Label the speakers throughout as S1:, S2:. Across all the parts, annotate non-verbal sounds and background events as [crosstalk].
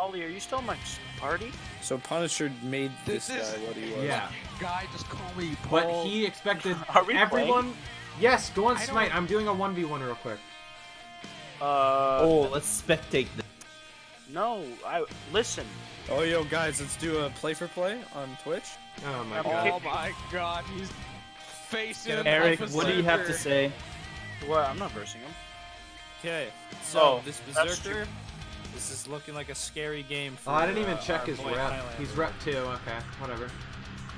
S1: Holly, are you still in my party?
S2: So Punisher made this,
S3: This is-
S2: guy what he was.
S4: Yeah.
S3: Guy, just call me Paul.
S4: But he expected [laughs]
S1: Are we
S4: everyone. Yes, go on Smite. I'm doing a 1v1 real quick.
S1: Uh,
S5: Oh, let's spectate this.
S1: no. I listen.
S2: Oh, yo, guys, let's do a play for play on Twitch.
S4: Oh my god.
S3: Oh [laughs] my god, he's facing him
S5: Eric,
S3: like a
S5: what do you have to say?
S1: What? I'm not versing him.
S2: Okay, so
S1: Oh,
S2: this
S1: that's
S2: Berserker, this is looking like a scary game for
S4: Oh, I didn't even
S2: uh,
S4: check his rep.
S2: Highlander.
S4: He's rep 2. Okay, whatever.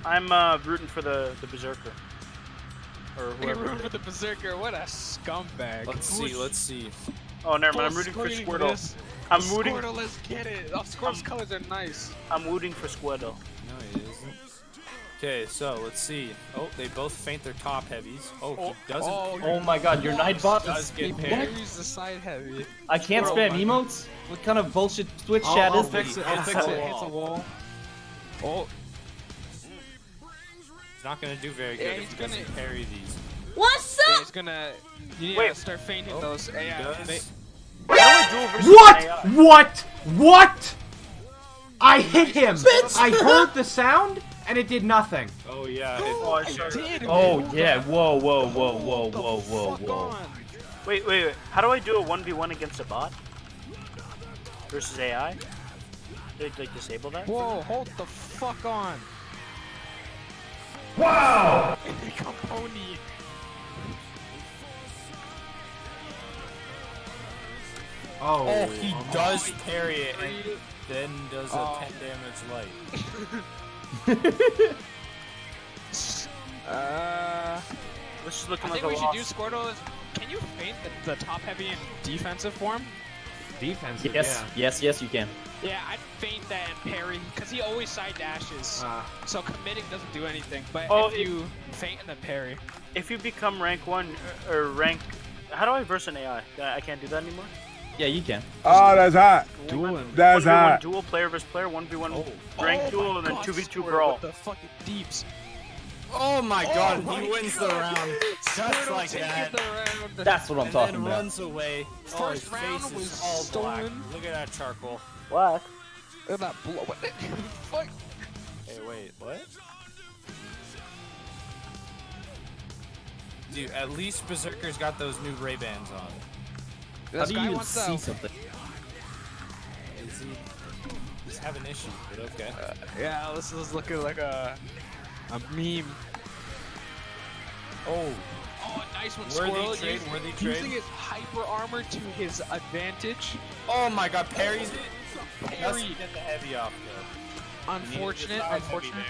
S1: I'm uh, rooting for the the berserker. Or
S3: You're
S1: whoever.
S3: rooting for the berserker. What a scumbag.
S2: Let's see, let's see.
S1: Oh, never mind. I'm rooting for
S3: screen
S1: Squirtle.
S3: this.
S1: I'm rooting.
S3: For Squirtle, let's get it. Oh, Squirtle's colors are nice.
S1: I'm rooting for Squirtle.
S2: No, he isn't. Okay, so let's see. Oh, they both feint their top heavies. Oh,
S1: Oh,
S2: he doesn't.
S3: Oh,
S5: Oh my god, your Nightbot
S2: does
S5: is...
S2: get
S3: he
S2: paired.
S3: parries the side heavy.
S5: I can't
S3: Oh
S5: spam
S3: my
S5: emotes? What kind of bullshit Twitch
S4: I'll,
S5: chat
S4: I'll
S5: is
S4: fix
S5: this?
S4: it. I'll fix it.
S2: wall.
S4: Hits a wall.
S3: Oh,
S2: He's not gonna do very good
S3: Yeah,
S2: if
S3: he's
S2: he doesn't
S3: gonna-
S2: parry these.
S6: What's
S3: yeah,
S6: up?
S3: he's gonna. You need
S1: Wait.
S3: to start feinting oh, those.
S2: He
S3: AI.
S2: does.
S1: How do I duel
S4: What? What? What? I hit him. I heard the sound and it did nothing.
S2: Oh yeah. it-
S1: Oh, I saw-
S3: Did
S5: Oh
S3: man.
S5: yeah, whoa, whoa, whoa, whoa, whoa, whoa, whoa.
S1: Wait, wait, wait. How do I do a 1v1 against a bot? Versus AI? Did like disable that?
S3: Whoa, hold the fuck on. Wow! Capone. [laughs]
S4: Oh.
S2: Oh, he
S4: um,
S2: does parry it and then does a
S3: Oh.
S2: 10 damage light. [laughs]
S3: Uh,
S1: This is
S3: I
S1: looking
S3: think
S1: like
S3: we
S1: a
S3: should do Squirtle. is- Can you feint the, the top heavy in defensive form?
S4: Defensive.
S5: Yes, yes, yes, you can.
S3: Yeah, I'd feint that and parry because he always side dashes.
S4: Uh,
S3: so committing doesn't do anything. But
S1: Oh,
S3: if
S1: it-
S3: you feint and then parry,
S1: If you become rank one uh, or rank, how do I verse an AI? I I can't do that anymore.
S5: Yeah, you can.
S7: Oh, that's hot.
S3: Dueling.
S7: That's
S1: 1v1
S7: hot.
S1: duel, player versus player, 1v1
S2: Oh.
S1: rank
S3: Oh
S1: duel, and then 2v2
S3: Squirtle
S1: brawl.
S3: with the fucking deeps.
S2: Oh my oh god,
S3: my
S2: he wins the round. Just like that.
S3: round.
S5: That's what I'm
S2: and
S5: talking
S2: then
S5: about.
S2: runs away. oh,
S3: First
S2: his
S3: round was
S2: is all black. Look at that charcoal.
S1: Black.
S3: Look at that blow. What the fuck?
S2: Hey, wait, what? Dude, at least Berserker's got those new Ray Bans on.
S5: How do you even see
S3: to.
S5: something?
S2: Is he? He's having issues, but okay.
S3: Uh, yeah, this is looking like a a meme.
S2: oh,
S3: Oh, nice one,
S2: Worthy
S3: Squirrel.
S2: trade,
S3: using,
S2: worthy
S3: using
S2: trade.
S3: his hyper armor to his advantage.
S2: oh my god, parries it. That's
S3: Parry.
S2: to get the heavy off though.
S3: Unfortunate,
S2: the side heavy
S3: unfortunate.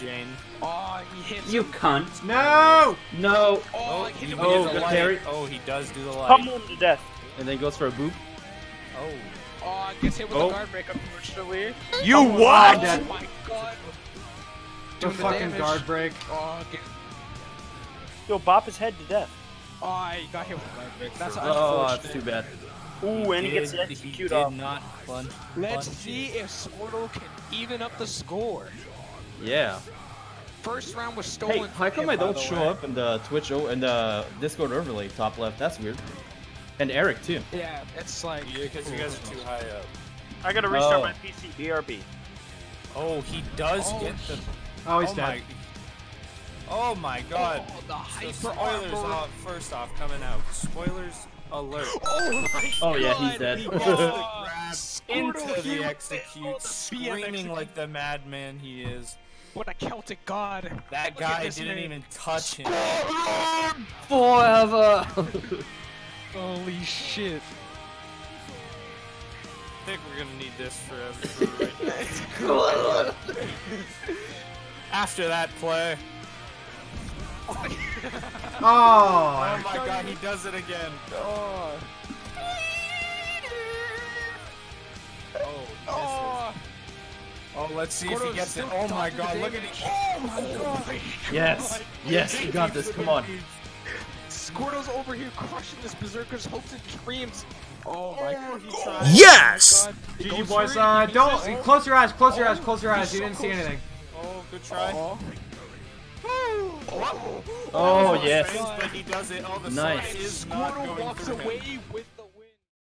S2: Jane.
S3: Oh, he hits.
S5: You
S3: him.
S5: cunt.
S4: no.
S5: No.
S3: Oh, like hit
S2: he
S3: him
S5: Oh,
S3: with
S2: the light.
S5: parry.
S2: Oh, he does do the light.
S1: Pummel him to death.
S5: And then goes for a boop.
S2: Oh.
S3: Oh, I gets hit with
S5: Oh.
S3: the guard break, unfortunately.
S1: You
S4: I'm
S1: what?
S4: dead.
S3: Oh my god.
S4: The
S3: the
S4: fucking
S3: damage.
S4: guard break.
S3: Oh, get,
S1: Yo, bop his head to death.
S3: oh, he got hit with a guard break. That's
S5: Oh,
S3: unfortunate.
S5: that's too bad.
S1: Ooh, and he gets
S2: did,
S1: execute
S2: he did
S1: off.
S2: not fun.
S3: Let's
S2: fun.
S3: see if Squirtle can even up the score.
S5: Yeah.
S3: First round was stolen.
S5: Hey, how come I don't show
S3: way.
S5: up in the Twitch o in the Discord overlay top left? That's weird. And Eric too.
S3: Yeah, it's like.
S2: Yeah, because you guys are too high up.
S1: I gotta restart
S5: Oh.
S1: my PC. BRB.
S2: Oh, he does
S3: Oh,
S2: get the.
S4: Oh, he's
S2: oh
S4: dead.
S2: my. Oh my god.
S3: Oh, the
S2: So
S3: hyper
S2: spoilers off, first off coming out. Spoilers alert. [laughs]
S3: Oh my
S5: Oh yeah, he's dead.
S2: He [laughs] gets the into the
S3: you
S2: execute,
S3: failed the BM
S2: screaming like the madman he is.
S3: What a Celtic god.
S2: That
S3: Look
S2: guy didn't
S3: man.
S2: even touch him.
S5: Forever. [laughs]
S3: Holy shit.
S2: I think we're gonna need this forever. For right [laughs] now. After that play. [laughs]
S4: Oh.
S2: Oh my god, he does it again.
S3: Oh.
S2: Oh.
S3: Oh.
S2: Oh, let's see if he gets it. Oh my god, look at
S3: damage.
S2: it. Oh my god.
S5: yes. Yes, you got this. Come on.
S3: Squirtle's over here crushing this berserker's hopes and dreams. Oh my god.
S2: he tried.
S7: Yes!
S4: GG boys. Uh, don't close your eyes. Close your eyes. Close your eyes. You didn't see anything.
S2: Oh, good try.
S3: Oh.
S5: Oh yes.
S2: Strange, but he does it. Oh, the
S5: Nice.
S2: sword
S3: Squirtle walks away with